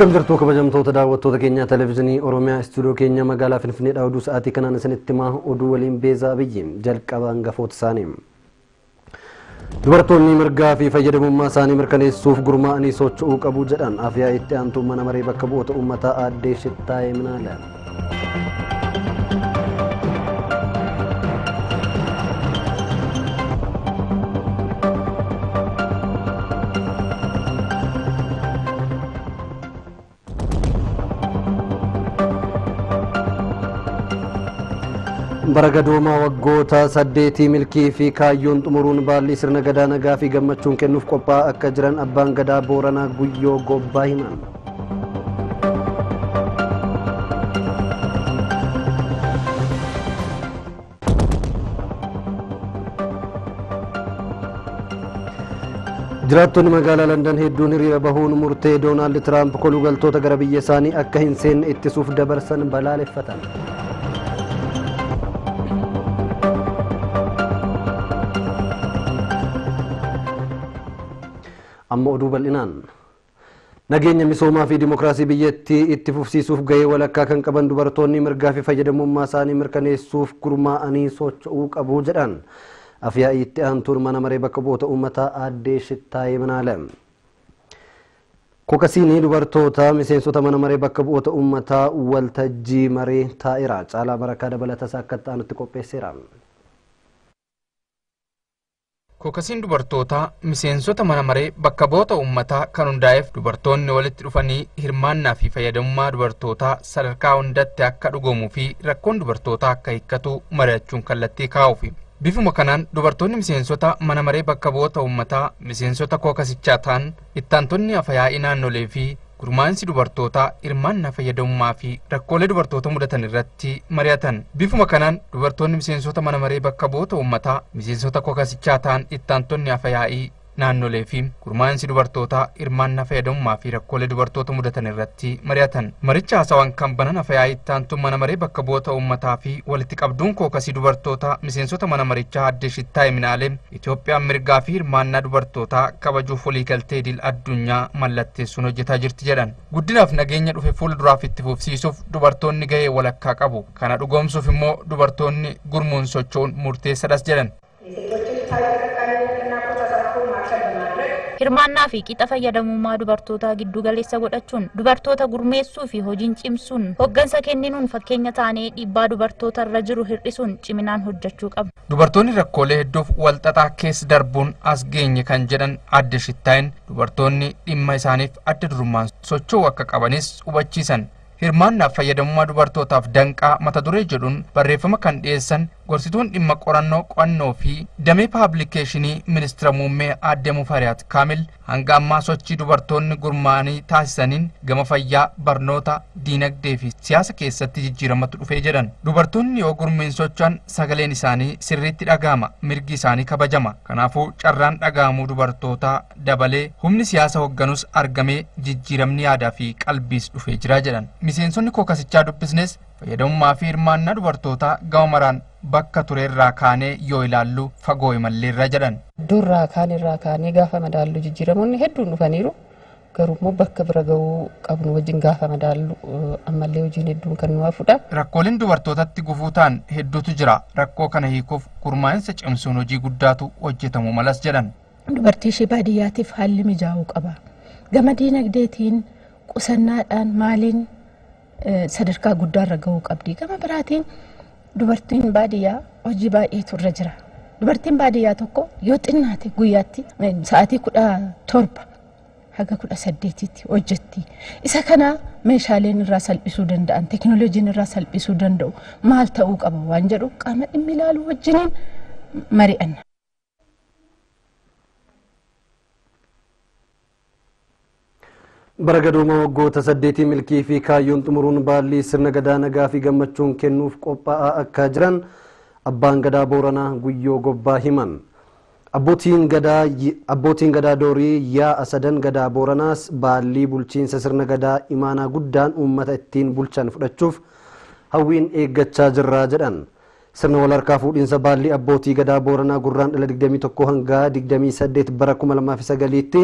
Akkam jirtu kabajamtoota daawwattoota keenya televezyiinii Oromiyaa istuudiyoo keenya magaalaa Finfinneedhaa oduu sa'aatii kanaan isinitti himaa oduu waliin beezaa biyyi jalqaba hangafoota isaanii. Dubartoonni mirgaa fi fayyadamummaa isaanii mirkaneessuuf gurmaa'anii socho'uu qabu jedhan afyaa itti aantuu mana maree bakka bu'oota uummataa aaddee Shittaayee Minaala. Bara gadoomaa waggoota saddeetii milkii fi kaayyoon xumuruun baalli sirna gadaa nagaa fi gammachuun kennuuf qophaa'aa akka jiran abbaan gadaa booranaa guyyoo gobbaa himan. jiraattonni magaalaa landan hedduun hiriira bahuun murtee doonaald tiraamp kolugaltoota gara biyya isaanii akka hin seenne ittisuuf dabarsan balaaleffatan. Amma oduu bal'inaan nageenya misoomaa fi dimokiraasii biyyattii itti fufsiisuuf gahee walakkaa kan qaban dubartoonni mirgaa fi fayyadamummaa isaanii mirkaneessuuf gurmaa'anii socho'uu qabu jedhan afyaa'ii itti aantuun mana maree bakka bu'oota uummataa aaddee shittaayee minaala. kokasiinii dubartoota miseensota mana maree bakka bu'oota uummataa waltajjii maree taa'eera caalaa barakaa dabalataa akka ta'anutti qopheesseera. Kokasiin dubartootaa miseensota mana maree bakka bu'oota uummataa kan hundaa'eef dubartoonni walitti dhufanii hirmaannaa fi fayyadamummaa dubartootaa sadarkaa hundatti akka dhugomuu fi rakkoon dubartootaa akka hiikkatu mari'achuun kallattii kaa'uufi. Bifuma kanaan dubartoonni miseensota mana maree bakka bu'oota uummataa miseensota kokasichaa ta'an ittaantonni afyaa'ii naannolee fi gurmaa'insi dubartootaa hirmaannaa fayyadamummaa fi rakkoolee dubartoota mudatan irratti mari'atan. Bifuma kanaan dubartoonni miseensota mana maree bakka bu'oota uummataa miseensota kokasichaa ta'an ittaantonni afyaa'ii naannolee fi gurmaa'insi dubartootaa hirmaannaa fayyadamummaa fi rakkoolee dubartoota mudatan irratti mari'atan. Maricha haasawaan kan banan afyaa'ii ittaantuun mana maree bakka bu'oota uummataa fi walitti qabduun kookasii dubartootaa miseensota mana marichaa addee shittaayee minaalee Itoophiyaan mirgaa fi hirmaannaa dubartootaa kabajuuf waliigaltee idil addunyaa mallatteessuun hojjetaa jirti jedhan. Guddinaaf nageenya dhufe fuulduraaf itti fufsiisuuf dubartoonni gahee walakkaa qabu. Kana dhugoomsuuf immoo dubartoonni gurmuun socho'uun murteessaadhas jedhan. Hirmaannaa fi qixa fayyadamummaa dubartootaa giddu galeessa godhachuun dubartoota gurmeessuu fi hojiin cimsuun hoggansa kenninuun fakkeenya taanee dhiibbaa dubartoota irra jiru hir'isuun ciminaan hojjechuu qabna. Dubartoonni rakkoolee hedduuf walxaxaa keessa darbuun as geenye kan jedhan aadde shittaayeen dubartoonni dhimma isaaniif adda durummaan socho'uu akka qabanis hubachiisan. hirmaannaaf fayyadamummaa dubartootaaf danqaa mata duree jedhuun barreeffama kan dhiyeessan gorsituun dhimma qorannoo qo'annoo fi damee paablikeeshinii ministira muummee aadde mufariyaat kaamil hanga ammaa sochii dubartoonni gurmaa'anii taasisaniin gama fayyaa barnoota diinagdee fi siyaasa keessatti jijjiiramatu dhufee jedhan. Dubartoonni yoo gurmiin socho'an sagaleen isaanii sirriitti dhaga'ama mirgi isaanii kabajama. Kanaafuu carraan dhaga'amuu dubartootaa dabalee humni siyaasa hoogganus argamee jijjiiramni yaadaa fi qalbiis dhufee jira jedhan. Miseensonni kookasichaa dubbisnes fayyadamummaa fi hirmaannaa dubartootaa gama maraan bakka tureerraa kaanee yoo ilaallu fagoo imalleerra jedhan. Durraa kaan irraa kaanee gaafa madaallu jijjiiramoonni hedduun dhufaniiru. Garuu immoo bakka bira gahuu qabnu wajjin gaafa madaallu ammallee hojiin hedduun kan nu hafudha. Rakkooleen dubartootatti gufuu ta'an hedduutu jira. Rakkoo kana hiikuuf gurmaa'insa cimsuun hojii guddaatu hojjetamuu malas jedhan. Dubartii ishee baadiyyaatiif haalli mijaa'uu qaba. Gama diinagdeetiin qusannaadhaan maaliin sadarkaa guddaarra gahuu qabdi. Gama biraatiin dubartiin baadiyyaa hojii baay'eetu irra jira. Dubartiin baadiyyaa tokko yoo xinnaate guyyaatti sa'aatii kudha torba haga kudha saddeetitti hojjetti. Isa kana meeshaaleen irraa salphisuu danda'an teekinooloojiin irraa salphisuu danda'u maal ta'uu qaba waan jedhu qaama dhimmi ilaalu wajjiniin mari'anna. Bara gadooma waggoota saddeetii milkii fi kaayyoon xumuruun baalli sirna gadaa nagaa fi gammachuun kennuuf qophaa'aa akka jiran abbaan gadaa booranaa guyyoo gobbaa himan abbootiin gadaa doorii yaa'a sadan gadaa booranaas baallii bulchiinsa sirna gadaa imaanaa guddaan uummata ittiin bulchan fudhachuuf hawwiin eeggachaa jirraa jedhan sirna wal harkaa fuudhiinsa baallii abbootii gadaa booranaa gurraan dhala 21 hanga 28 bara 2009tti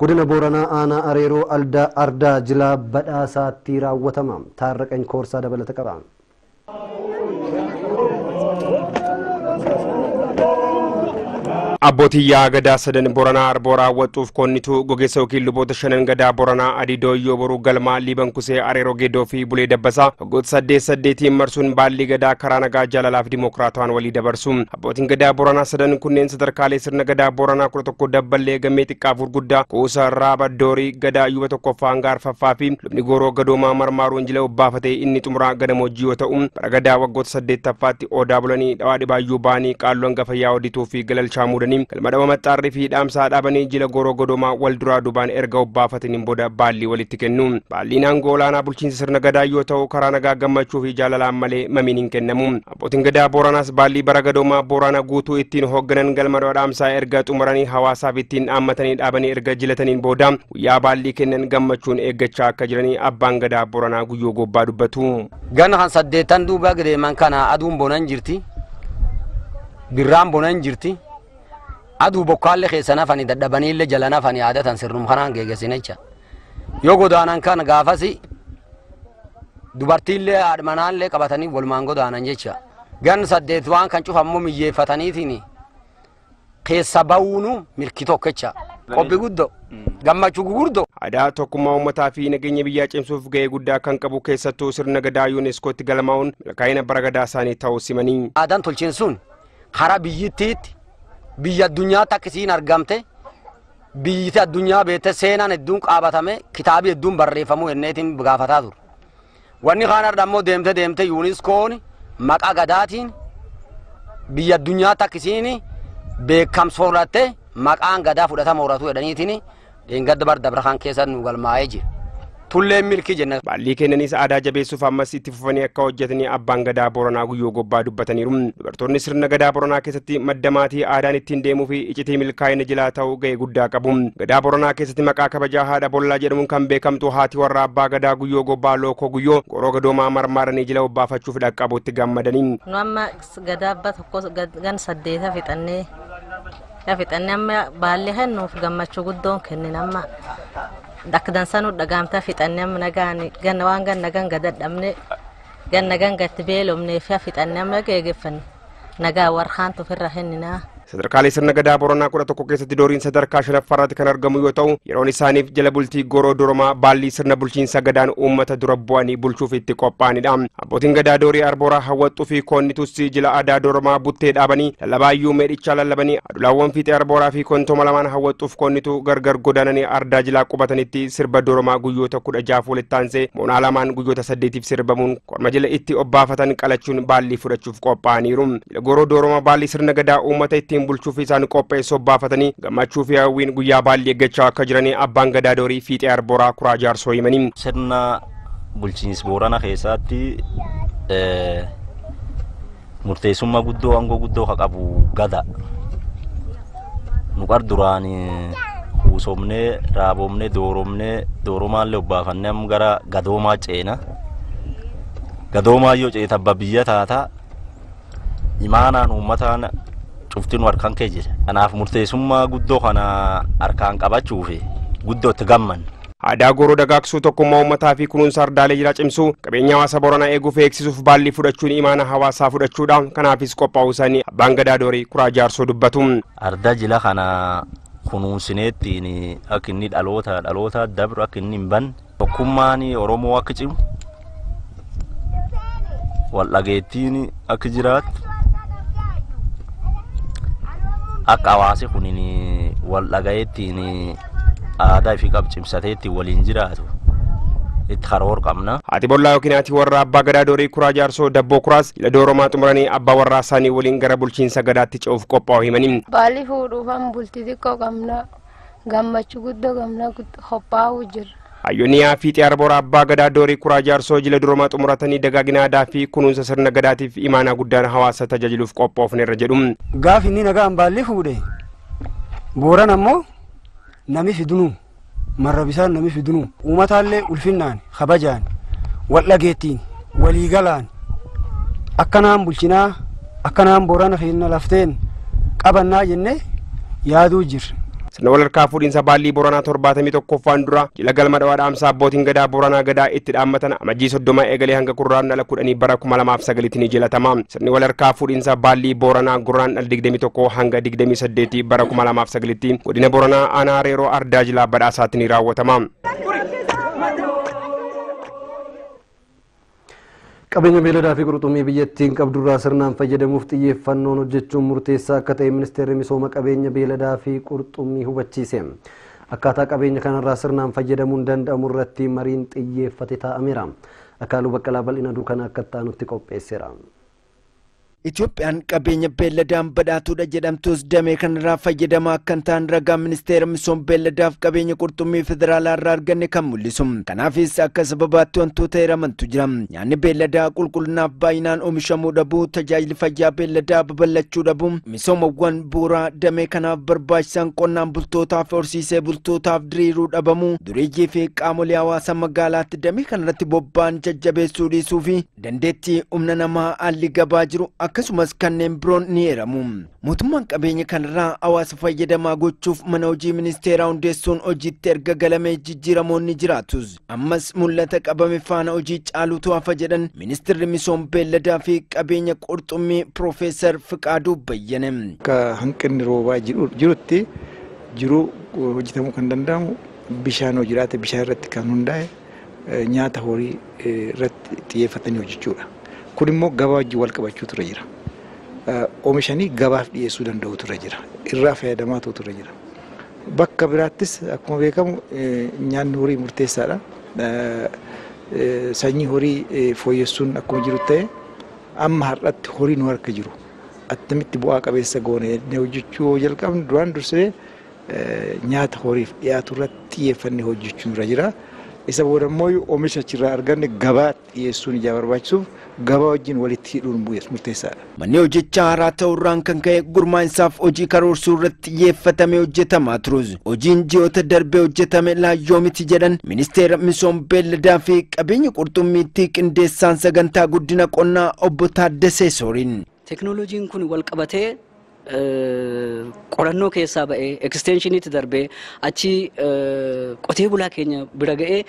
godina booranaa aanaa areeroo aldaa ardaa jilaa badhaasaatti raawwatama taarraqany koorsaa dabalata qaba. አቦትያ አገዳ ሰደን ቦረና አርቦራ ወጡፍ ኮኒቱ ጎጌሰው ኪ ልቦተ ሸነን ገዳ ቦረና አዲዶ ዮቦሩ ገልማ ሊበንኩሴ አሬሮ ጌዶ ቡሌ ደበሳ ህጎት ሰዴ ሰዴቲ መርሱን ባሊ ገዳ ከራ ጃላላፍ ዲሞክራቷን ወሊ ደበርሱ አቦቲን ገዳ ቦረና ሰደን ኩኔን ሰተርካሌ ስርነ ገዳ ቦረና ኩረ ደበሌ ገሜ ጢቃ ፉርጉዳ ኩሰ ራባ ገዳ ዩበ ጋር ፈፋፊ ልብኒ ገዶማ መርማሩ እንጅለ ውባፈቴ inni xumuraa gadamoojjii yoo ta'u bara gadaa waggoota saddeettaffaatti odaa bulanii dhawaa dhibaayyuu baanii qaalloon gafayyaa hojjetuu galma dhama maxxaarrii fi dhaamsaa dhaabanii jila gooroo godoomaa wal duraa dubaan erga obbaafataniin booda baallii walitti kennu baalliin aangoo olaanaa bulchiinsa sirna gadaa yoo ta'u karaa nagaa gammachuu fi jaalalaan malee mamiin hin kennamu abbootiin gadaa booranaas baallii bara gadoomaa boorana guutuu ittiin hoogganan galma dhaamsaa erga xumuranii hawaasaaf ittiin dhaammatanii dhaabanii erga jilataniin booda guyyaa baallii kennan gammachuun eeggachaa akka jiranii abbaan gadaa booranaa guyyoo gobbaa dubbatu. Ganna kan saddeettan duuba gideeman kana aduun bonan jirti birraan bonan jirti. Aduu bokkaallee keessa nafani dadhabaniillee jala nafani aadatan sirnum kanaan geegesinacha yoo godaanan kan gaafasi dubartiillee haadmanaallee qabatanii walumaan godaanan jecha gan saddeet waan kan cufammoo miyyeeffataniitiin keessa ba'uunu milki tokkecha qophi guddo gammachuu gugurdo. Aadaa tokkummaa uummataa fi nageenya biyyaa cimsuuf gahee guddaa kan qabu keessattuu sirna gadaa yuuneeskootti galmaa'uun milkaa'ina bara gadaa isaanii ta'uu simanii. Aadaan tolchiin sun karaa biyyittiitti biyya addunyaatti akkasiin argamte biyyiti addunyaa beekte seenaan hedduun qaabatame kitaabii hedduun barreeffamuu jenneetiin gaafataa ture. Wanni kaan irra ammoo deemte deemte yuuniskoon maqaa gadaatiin biyya addunyaatti akkasiin beekamsa horatte maqaan gadaa fudhatama horatu jedhaniitiin dheengadda bar dabra kan keessa nu galmaa'ee jira. Tulleen milkii jenna. Baallii kennanis aadaa jabeessuuf ammas itti fufanii akka hojjetanii abbaan gadaa boranaa guyyoo gobbaa dubbataniiru. Dubartoonni sirna gadaa boranaa keessatti madda maatii aadaan ittiin deemuu fi iccitii milkaa'ina jilaa ta'uu gahee guddaa qabu. Gadaa boranaa keessatti maqaa kabajaa haadha bollaa jedhamuun kan beekamtu haati warra abbaa gadaa guyyoo gobbaa lookoo guyyoo goroo gadoomaa marmaaranii jila obbaafachuuf dhaqqabuutti gammadanii. Nu amma gadaa abbaa tokko gan saddeeta fixannee fixannee amma baallee kennuuf gammachuu guddoon kennin amma dhaqdansanu dhagaamta fixannem nagaani ganawaan gannagan gadadhabne gannagan gatti beelomneefya fixannem nageegeffanne nagaa warkaantu firra henninaa sadarkaalee sirna gadaa boranaa kudha tokko keessatti dooriin sadarkaa shanaffaarratti kan argamu yoo ta'u yeroon isaaniif jala bultii goroo doromaa baallii sirna bulchiinsa gadaan uummata dura bu'anii bulchuuf itti qophaa'anidha abbootiin gadaa doorii arbooraa hawwaxxuu fi koonnitus jila aadaa doromaa buttee dhaabanii lallabaayyuu meedhichaa lallabanii adulaawwan fiixee arbooraa fi kontooma lamaan hawwaxxuuf koonnitu gargar godaananii ardaa jilaa qubatanitti sirba doromaa guyyoota kudha jaaf walitti aansee moonaa lamaan guyyoota saddeetiif sirbamuun korma jila itti obbaafatan qalachuun baallii fudhachuuf qophaa'aniiru jila goroo doromaa baallii sirna gadaa uummata ittiin ittiin bulchuuf isaan qopheessu obbaafatanii gammachuu fi hawwiin guyyaa baallii eeggachaa akka jiranii abbaan gadaa doorii fiixee arbooraa kuraa jaarsoo himanii. Sirna bulchiinsa boorana keessatti murteessummaa guddoo aangoo guddoo ka qabu gada. Nu qar duraan kuusomnee raabomnee dooromnee dooromaallee obbaafannee amma gara gadoomaa ceena. Gadoomaa yoo ceeta abba biyya taataa imaanaan uummataan cuftin harkaan kee jira. Kanaaf murteessummaa guddoo kana harkaan qabachuuf guddoo itti gamman. Aadaa goroo dagaagsuu tokkummaa uummataa fi kunuunsa ardaalee jira cimsuu qabeenya hawaasa boranaa eeguuf eegsisuuf baallii fudhachuun imaana hawaasaa fudhachuudha. Kanaafis qophaa'uu isaanii abbaan gadaa doorii kuraa jaarsoo dubbatu. Ardaa jila kana kunuunsineettiin akka inni dhaloota dhaloota dabru akka inni hin banne tokkummaan Oromoo akka cimu wal dhageettiin akka jiraattu akka hawaasi kun wal dhagayeettiin aadaa fi qabcimsateetti waliin jiraatu itti karoor qabna. Haati bollaa yookiin haati warra abbaa gadaa doorii kuraa jaarsoo dabboo kuraas jila dooromaa xumuranii abbaa warraa isaanii waliin gara bulchiinsa gadaatti ce'uuf qophaa'u himanii. Baalli fuudhuufan bultii xiqqoo qabna gammachuu guddoo qabna qophaa'uu jirra. Hayyooniyaa fiixee arboora abbaa gadaa doorii kuraa jaarsoo jila duromaa xumuratanii dagaagina aadaa fi kunuunsa sirna gadaatiif imaanaa guddaan hawaasa tajaajiluuf qophoofneerra jedhu. Gaaf inni nagaan baalli fuudhe booran ammoo nami fidunuu marra bisaan nami fidunuu uummataallee ulfinnaan kabajaan wal dhageettiin waliigalaan akkanaan bulchinaa akkanaan boorana keenya lafteen qabannaa jenne yaaduu jirra. Sirna walharkaa fuudhiinsa baallii Booranaa torbaatamii tokkoffaan dura jila galma dhawaa dhaamsaa abbootiin gadaa Booranaa gadaa itti dhaammatan amajjii soddoma eegalee hanga gurraan dhala kudhanii bara kuma lamaaf sagalitti ni jilatama. Sirni walharkaa fuudhiinsa baallii Booranaa gurraan dhala digdamii tokko hanga digdamii saddeetii bara kuma lamaaf sagalitti godina Booranaa aanaa reeroo ardaa jilaa badhaasaatti ni raawwatama. Qabeenya beeladaa fi qurxummii biyyattiin qabdurraa sirnaan fayyadamuuf xiyyeeffannoon hojjechuun murteessaa akka ta'e ministeerri misooma qabeenya beeladaa fi qurxummii hubachiise akkaataa qabeenya kanarraa sirnaan fayyadamuun danda'amu irratti mariin xiyyeeffate taa'ameera akaaluu baqqalaa bal'ina dukkana akka ta'anutti qopheesseera. Itoophiyaan qabeenya beelladaan badhaatuudha jedhamtus damee kanarraa fayyadamaa akkan ta'an ragaa ministeera misooma beelladaaf qabeenya qurxummii federaalaa irraa arganne kan mul'isu. Kanaafis akka sababaatti wantoota hiramantu jira. Nyaanni beelladaa qulqullinaaf baay'inaan oomishamuu dhabuu, tajaajilli fayyaa beelladaa babal'achuu dhabuu, misoomawwan bu'uuraa damee kanaaf barbaachisan qonnaan bultootaaf horsiisee bultootaaf diriiruu dhabamuu, dureeyyii fi qaamolee hawaasa magaalaatti damee kanarratti bobba'an jajjabeessuu dhiisuu fi dandeettii humna namaa haalli gabaa jiru akkasumas kanneen biroon ni eeramu. Mootummaan qabeenya kanarraa hawaasa fayyadamaa gochuuf mana hojii ministeeraa hundeessuun hojiitti erga galamee jijjiiramoonni jiraatus. Ammas mul'ata qabame faana hojii caalutu hafa jedhan ministeerri misooma beelladaa fi qabeenya qurxummii Piroofeesar Fiqaaduu Bayyane. Akka hanqinni roobaa jirutti jiru hojjetamuu kan danda'amu bishaan hoo jiraate bishaan irratti kan hundaa'e nyaata horii irratti xiyyeeffatanii hojjechuudha. Kun immoo gabaa wajjin wal qabachuu ture jira. Oomishanii gabaaf dhiyeessuu danda'u ture jira. Irraa fayyadamaa ta'u ture jira. Bakka biraattis akkuma beekamu nyaanni horii murteessaadha. Sanyii horii fooyyessuun akkuma jiru ta'e amma har'atti horii nu harka jiru. Attamitti bu'aa qabeessa goone hojjechuu yoo jalqabne duraan dursee nyaata horiif dhiyaatu irratti xiyyeeffannee hojjechuun irra jira. Isa booda immoo oomisha achirraa arganne gabaa dhiyeessuun ijaa barbaachisuuf gabaa wajjin walitti hidhuun murteessaadha. Manni hojjechaa haaraa ta'urraan kan ka'e gurmaa'insaaf hojii karoorsuu irratti xiyyeeffatamee hojjetamaa turus. Hojiin ji'oota darbee hojjetame laayyoo miti jedhan ministeera misooma beelladaa fi qabeenya qurxummiitti qindeessaan sagantaa guddina qonnaa obbo Taaddasee Sooriin. Teknooloojiin kun wal qabatee qorannoo keessaa ba'ee eksteenshiiniitti darbee achi qotee bulaa keenya bira ga'ee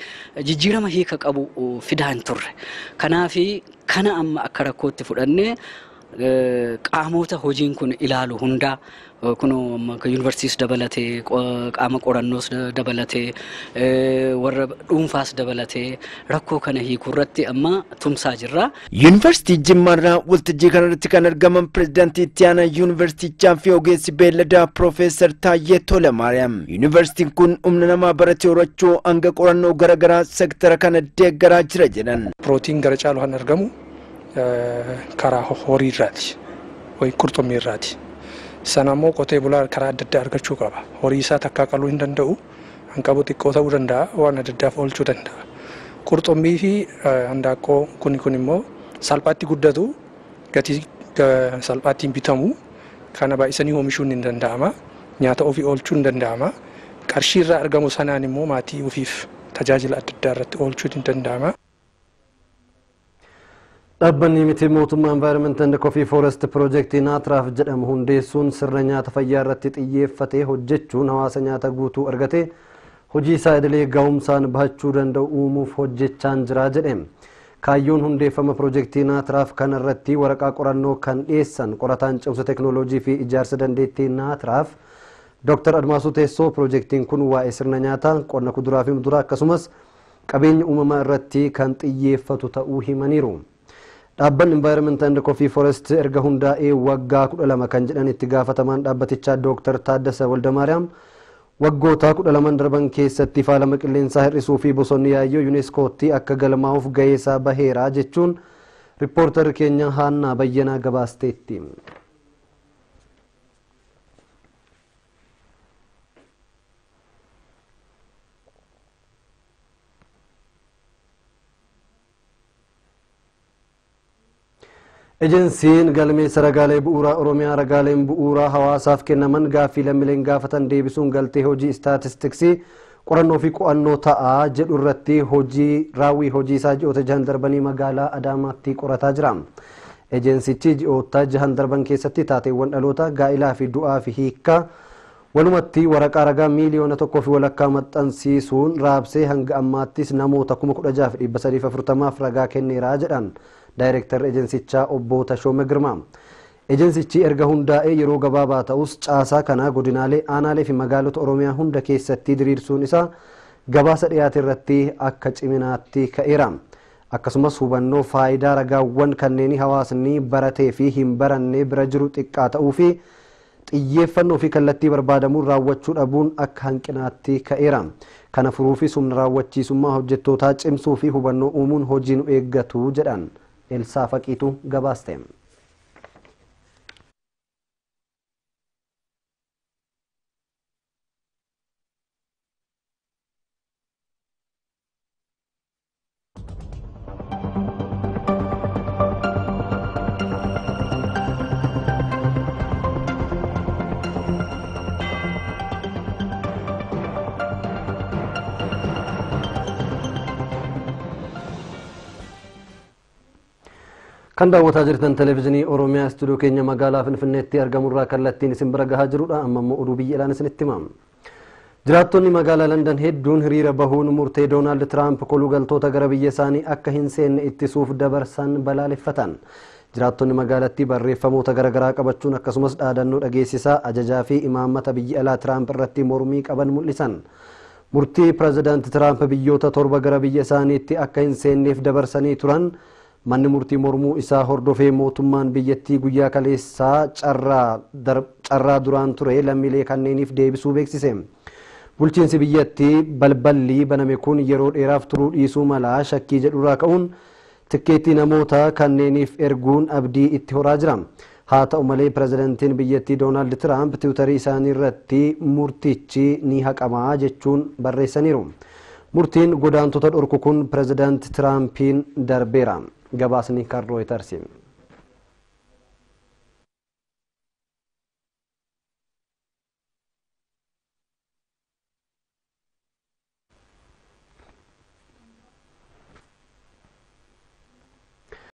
jijjiirama hiika qabu fidaa hin turre. Kanaafi kana amma akka rakkootti fudhannee qaamota hojiin kun ilaalu hundaa kun yuunivarsiitiis dabalatee qaama qorannoos dabalatee warra dhuunfaas dabalatee rakkoo kana hiikuu irratti amma tumsaa jirra. Yuunivarsiitii Jimmaarraa waltajjii kanarratti kan argaman pirezidaantii itti aanaa yuunivarsiitichaa fi ogeessi beelladaa Piroofeesar Taayyee Tolamaariyaam. Yuunivarsiitiin kun humna namaa baratee horachuu hanga qorannoo garaagaraa sektara kana deeggaraa jira jedhan. Pirootiin gara caalu kan argamu karaa horii irraati wayi qurxummii irraati. Sana immoo qotee bulaa karaa adda addaa argachuu qaba. Horii isaa takkaa qaluu hin danda'u. Hanqabuu xiqqoo ta'uu danda'a. Waan adda addaaf oolchuu danda'a. Qurxummii fi handaaqqoo kuni kun immoo salphaatti guddatu gatii salphaattiin bitamu kana baay'isanii oomishuun hin danda'ama. Nyaata ofii oolchuu hin danda'ama. Qarshii irraa argamu sanaan immoo maatii ofiif tajaajila adda addaa irratti oolchuun hin danda'ama. Dhaabbanni miti mootummaa envaayiramentii and kofii foorest piroojeektii naatraaf jedhamu hundeessuun sirna nyaata fayyaa irratti xiyyeeffatee hojjechuun hawaasa nyaata guutuu argate hojii isaa idilee ga'umsaan bahachuu danda'u uumuuf hojjechaan jira jedhe. Kaayyoon hundeeffama piroojeektii naatraaf kana irratti waraqaa qorannoo kan dhiyeessan qorataan cimsa teknooloojii fi ijaarsa dandeettii naatraaf Dr. Admaasuu Teessoo piroojeektiin kun waa'ee sirna nyaataa qonna kuduraa fi muduraa akkasumas qabeenya uumamaa irratti kan xiyyeeffatu ta'uu himaniiru. Dhaabbanni Environment and Coffee Forest erga hundaa'ee waggaa kudha lama kan jedhan itti gaafatamaan dhaabbatichaa Dooktar Taaddasa Waldamaariyaam waggoota kudha laman darban keessatti faalama qilleensaa hir'isuu fi bosonni yaayyoo yuuneeskootti akka galmaa'uuf ga'eesaa baheera jechuun riippoortarri keenya Haannaa Bayyanaa gabaasteetti. Ejensiin galmeessa ragaalee bu'uuraa Oromiyaa ragaaleen bu'uuraa hawaasaaf kennaman gaaffii lammiileen gaafatan deebisuun galtee hojii istaatistiksii qorannoo fi qo'annoo ta'aa jedhu irratti hojii raawwii hojii isaa ji'oota jahan darbanii magaalaa Adaamaatti qorataa jira. Ejensichi ji'oota jahan darban keessatti taateewwan dhaloota gaa'ilaa fi du'aa fi hiikkaa Walumatti waraqaa ragaa miiliyoona tokkoo fi walakkaa maxxansiisuun raabsee hanga ammaattis namoota kuma kudha jaha fi dhibba sadiif afurtamaaf ragaa kenneeraa jedhan daayireektarri ejensichaa obbo Tashoome Girmaa. Ejensichi erga hundaa'ee yeroo gabaabaa ta'us caasaa kana godinaalee aanaalee fi magaalota Oromiyaa hunda keessatti diriirsuun isaa gabaasa dhiyaate irratti akka ciminaatti ka'eera. Akkasumas hubannoo faayidaa ragaawwan kanneen hawaasni baratee fi hin baranne bira jiru xiqqaa ta'uu fi xiyyeeffannoo fi kallattii barbaadamuun raawwachuu dhabuun akka hanqinaatti ka'eera. Kana furuufis humna raawwachiisummaa hojjettootaa cimsuu fi hubannoo uumuun hojii nu eeggatu jedhan إلسافك إتو غباستيم Kan daawwataa jirtan televezyiinii Oromiyaa istuudiyoo keenya magaalaa Finfinneetti argamurraa kallattiin isin bira gahaa jirudha. Amma immoo oduu biyya alaan isinitti himama. Jiraattonni magaalaa Landan hedduun hiriira bahuun murtee Doonaald Tiraamp kolugaltoota gara biyya isaanii akka hin seenne ittisuuf dabarsan balaaleffatan. Jiraattonni magaalattii barreeffamoota garaagaraa qabachuun akkasumas dhaadannoo dhageessisaa ajajaa fi imaammata biyya alaa Tiraamp irratti mormii qaban mul'isan. Murtii pireezidaanti Tiraamp biyyoota torba gara biyya isaaniitti akka hin seenneef dabarsanii turan manni murtii mormuu isaa hordofee mootummaan biyyattii guyyaa kaleessaa carraa duraan ture lammiilee kanneeniif deebisuu beeksise. Bulchiinsi biyyattii balballi baname kun yeroo dheeraaf turuu dhiisuu mala shakkii jedhurraa ka'uun tikkeettii namoota kanneeniif erguun abdii itti horaa jira. Haa ta'u malee pireezidantiin biyyattii Doonaald Tiraamp tiwutarii isaanii irratti murtichi ni haqamaa jechuun barreessaniiru. Murtiin godaantota dhorku kun pireezidaanti Tiraampiin darbeera. gabaasni kan rooytarsi.